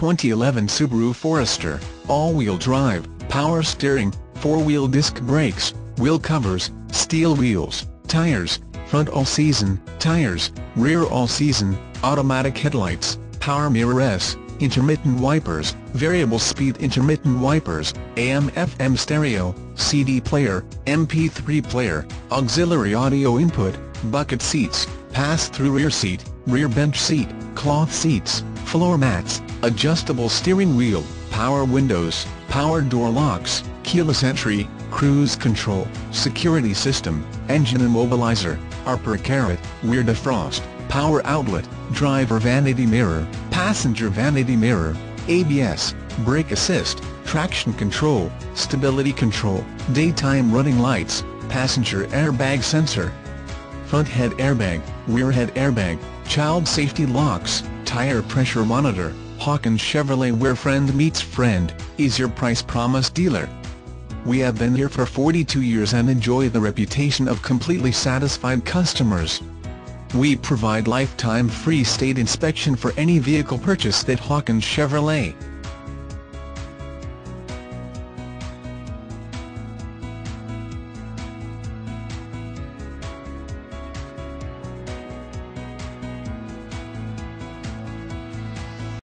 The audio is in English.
2011 Subaru Forester, all-wheel drive, power steering, four-wheel disc brakes, wheel covers, steel wheels, tires, front all-season, tires, rear all-season, automatic headlights, power mirrors, intermittent wipers, variable speed intermittent wipers, AM-FM stereo, CD player, MP3 player, auxiliary audio input, bucket seats, pass-through rear seat, rear bench seat, cloth seats, floor mats, adjustable steering wheel, power windows, power door locks, keyless entry, cruise control, security system, engine immobilizer, upper carrot, rear defrost, power outlet, driver vanity mirror, passenger vanity mirror, ABS, brake assist, traction control, stability control, daytime running lights, passenger airbag sensor, front head airbag, rear head airbag, child safety locks, tire pressure monitor, Hawkins Chevrolet where friend meets friend, is your price promise dealer. We have been here for 42 years and enjoy the reputation of completely satisfied customers. We provide lifetime free state inspection for any vehicle purchased at Hawkins Chevrolet.